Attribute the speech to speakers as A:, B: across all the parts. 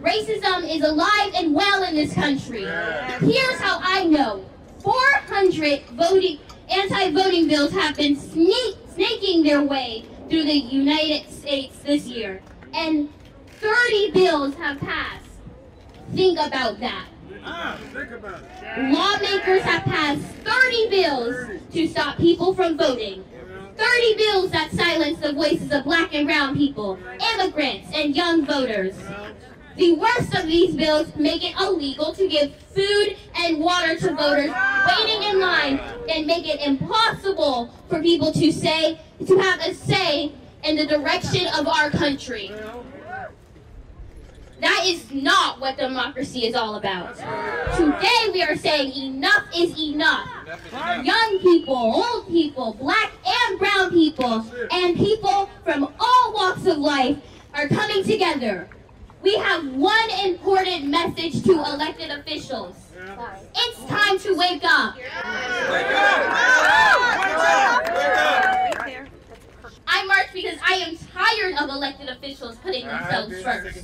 A: Racism is alive and well in this country. Here's how I know. 400 voting anti-voting bills have been sneak, snaking their way through the United States this year. And 30 bills have passed. Think about that. Lawmakers have passed 30 bills to stop people from voting. 30 bills that silence the voices of black and brown people, immigrants, and young voters. The worst of these bills make it illegal to give food and water to voters waiting in line and make it impossible for people to say to have a say in the direction of our country. That is not what democracy is all about. Today we are saying enough is enough. Young people, old people, black and brown people, and people from all walks of life are coming together. We have one important message to elected officials. It's time to wake up. I march because I am tired of elected officials putting themselves first. To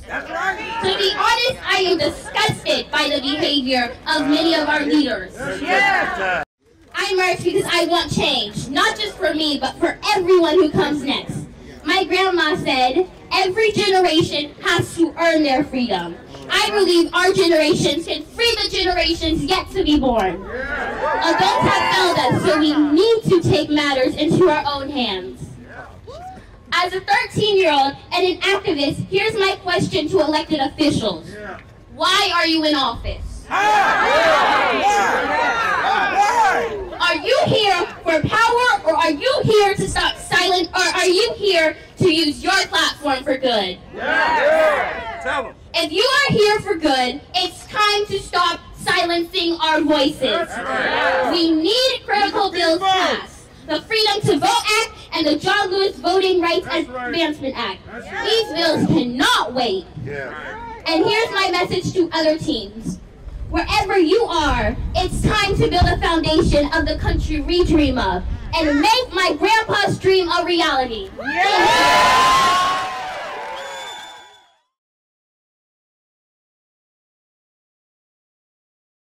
A: be honest, I am disgusted by the behavior of many of our leaders. I march because I want change, not just for me, but for everyone who comes next. My grandma said, every generation has to earn their freedom. I believe our generations can free the generations yet to be born. Adults have failed us, so we need to take matters into our own hands. As a 13-year-old and an activist, here's my question to elected officials. Why are you in office? Are you here for power or are you here to stop silence or are you here to use your platform for good? tell them If you are here for good, it's time to stop silencing our voices. We need critical bills passed. The Freedom to Vote Act and the John Lewis Voting Rights Advancement Act. These bills cannot wait. And here's my message to other teams. Wherever you are, it's time to build a foundation of the country we dream of and make my grandpa's dream a reality.